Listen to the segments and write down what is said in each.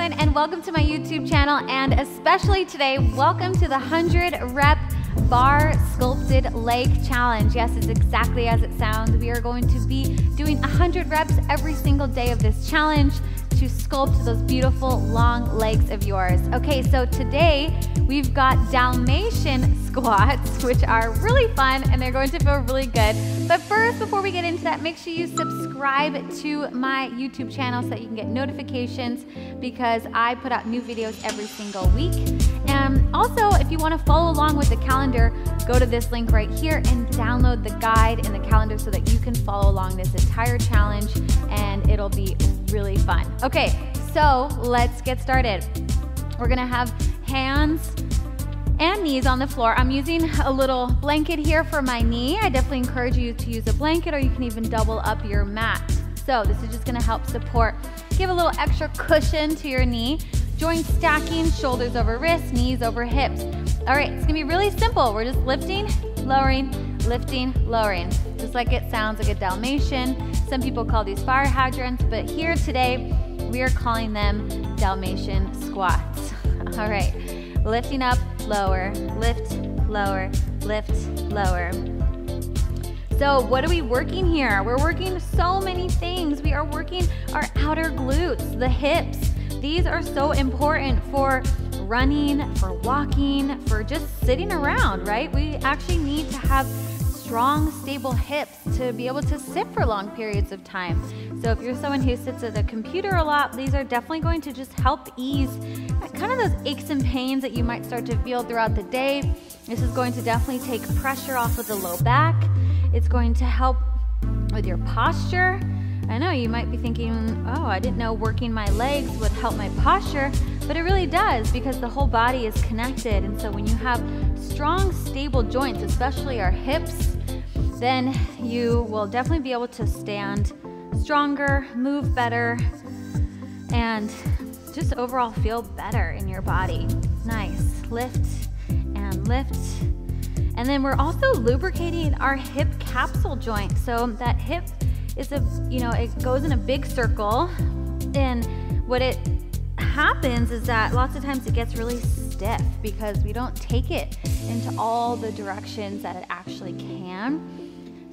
Brooklyn, and welcome to my YouTube channel. And especially today, welcome to the 100 rep barre sculpted leg challenge. Yes, it's exactly as it sounds. We are going to be doing 100 reps every single day of this challenge to sculpt those beautiful long legs of yours. Okay, so today we've got Dalmatian squats, which are really fun and they're going to feel really good. But first, before we get into that, make sure you subscribe to my YouTube channel so that you can get notifications because I put out new videos every single week. And also, if you want to follow along with the calendar, go to this link right here and download the guide and the calendar so that you can follow along this entire challenge and it'll be really fun. Okay, so let's get started. We're gonna have hands and knees on the floor. I'm using a little blanket here for my knee. I definitely encourage you to use a blanket or you can even double up your mat. So this is just gonna help support, give a little extra cushion to your knee. Joint stacking, shoulders over wrists, knees over hips. All right, it's gonna be really simple. We're just lifting, lowering, lifting, lowering. Just like it sounds like a Dalmatian. Some people call these fire hydrants, but here today, we are calling them Dalmatian squats. All right, lifting up, lower, lift, lower, lift, lower. So what are we working here? We're working so many things. We are working our outer glutes, the hips. These are so important for running, for walking, for just sitting around, right? We actually need to have strong, stable hips to be able to sit for long periods of time. So if you're someone who sits at the computer a lot, these are definitely going to just help ease kind of those aches and pains that you might start to feel throughout the day. This is going to definitely take pressure off of the low back. It's going to help with your posture. I know you might be thinking, oh, I didn't know working my legs would help my posture, but it really does because the whole body is connected. And so when you have strong, stable joints, especially our hips, then you will definitely be able to stand stronger, move better, and just overall feel better in your body. Nice. Lift and lift. And then we're also lubricating our hip capsule joint. So that hip is a, you know, it goes in a big circle. And what it happens is that lots of times it gets really stiff because we don't take it into all the directions that it actually can.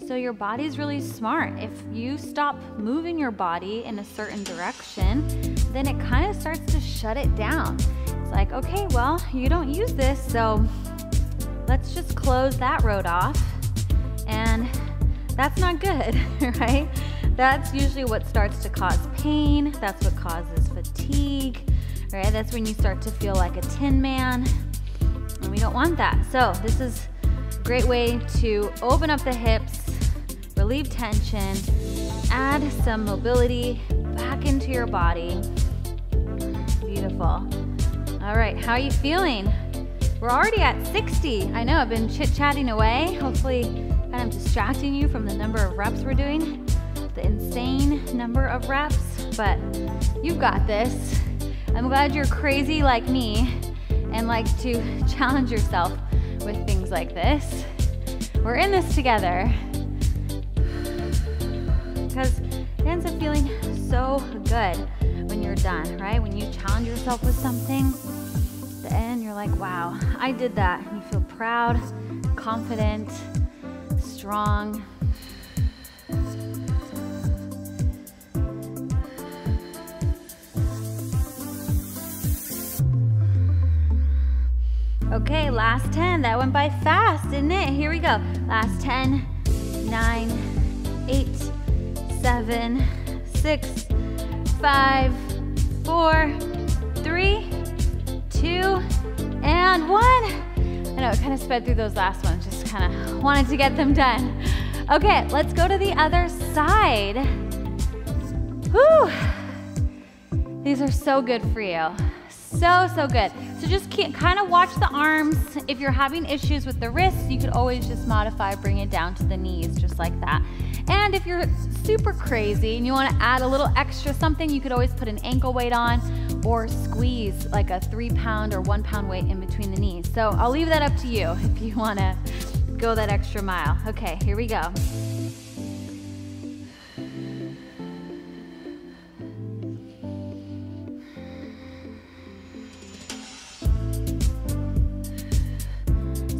So your body's really smart. If you stop moving your body in a certain direction, then it kind of starts to shut it down. It's like, okay, well, you don't use this, so let's just close that road off. And that's not good, right? That's usually what starts to cause pain. That's what causes fatigue, right? That's when you start to feel like a tin man. And we don't want that. So this is a great way to open up the hips, relieve tension, add some mobility back into your body. Beautiful. All right, how are you feeling? We're already at 60. I know I've been chit-chatting away, hopefully of distracting you from the number of reps we're doing, the insane number of reps, but you've got this. I'm glad you're crazy like me and like to challenge yourself with things like this. We're in this together because it ends up feeling so good when you're done, right? When you challenge yourself with something, the end, you're like, wow, I did that. And you feel proud, confident, strong. Okay, last 10. That went by fast, didn't it? Here we go. Last 10, 9, 8, seven, six, five, four, three, two, and one. I know it kind of sped through those last ones, kind of wanted to get them done. Okay, let's go to the other side. Whew. These are so good for you. So, so good. So just kind of watch the arms. If you're having issues with the wrists, you could always just modify, bring it down to the knees, just like that. And if you're super crazy and you want to add a little extra something, you could always put an ankle weight on or squeeze like a three pound or one pound weight in between the knees. So I'll leave that up to you if you want to go that extra mile. Okay, here we go.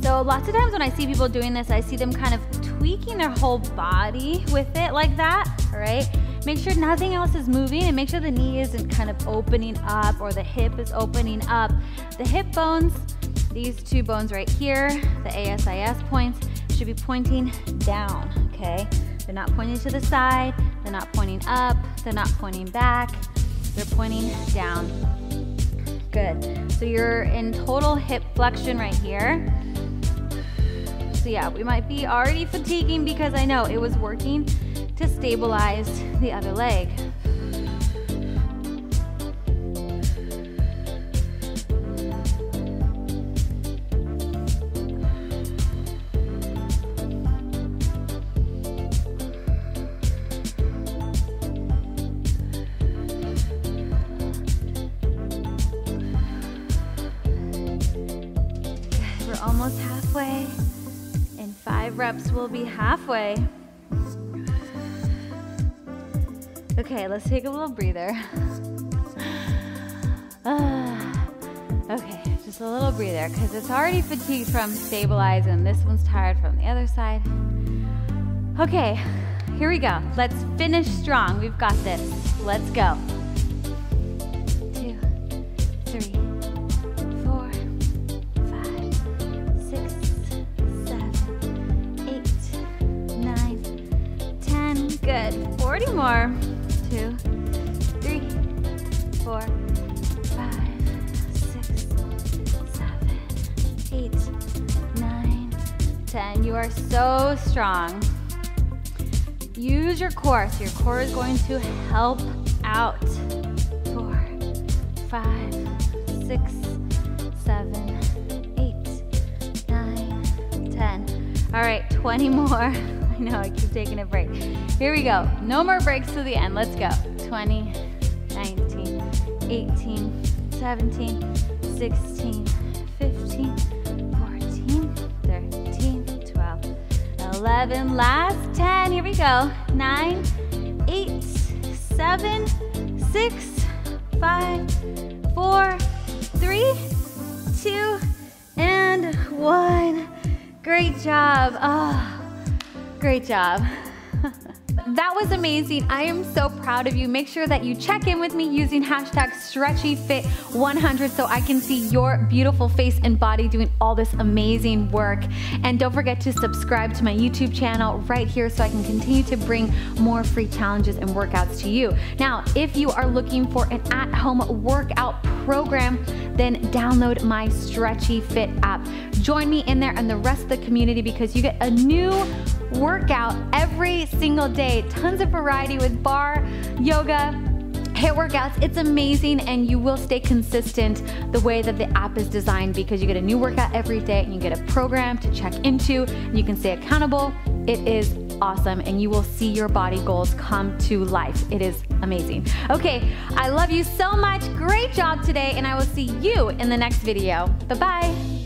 So lots of times when I see people doing this, I see them kind of tweaking their whole body with it like that, all right? Make sure nothing else is moving and make sure the knee isn't kind of opening up or the hip is opening up. The hip bones, these two bones right here, the ASIS points, should be pointing down, okay? They're not pointing to the side, they're not pointing up, they're not pointing back, they're pointing down. Good. So you're in total hip flexion right here. So yeah, we might be already fatiguing because I know it was working to stabilize the other leg. Reps, we'll be halfway. Okay, let's take a little breather. Ah, okay, just a little breather because it's already fatigued from stabilizing. This one's tired from the other side. Okay, here we go. Let's finish strong. We've got this. Let's go. 40 more. Two, three, four, five, six, seven, eight, nine, ten. You are so strong. Use your core. So your core is going to help out. Four, five, six, seven, eight, nine, ten. All right, 20 more. I know, I keep taking a break. Here we go. No more breaks to the end. Let's go. 20, 19, 18, 17, 16, 15, 14, 13, 12, 11. Last 10. Here we go. 9, 8, 7, 6, 5, 4, 3, 2, and 1. Great job. Oh, great job. That was amazing. I am so proud of you. Make sure that you check in with me using hashtag stretchyfit100 so I can see your beautiful face and body doing all this amazing work. And don't forget to subscribe to my YouTube channel right here so I can continue to bring more free challenges and workouts to you. Now, if you are looking for an at-home workout program, then download my Stretchy Fit app. Join me in there and the rest of the community because you get a new workout every single day. Tons of variety with barre, yoga, HIIT workouts. It's amazing and you will stay consistent the way that the app is designed because you get a new workout every day and you get a program to check into and you can stay accountable. It is awesome and you will see your body goals come to life. It is amazing. Okay, I love you so much. Great job today and I will see you in the next video. Bye-bye.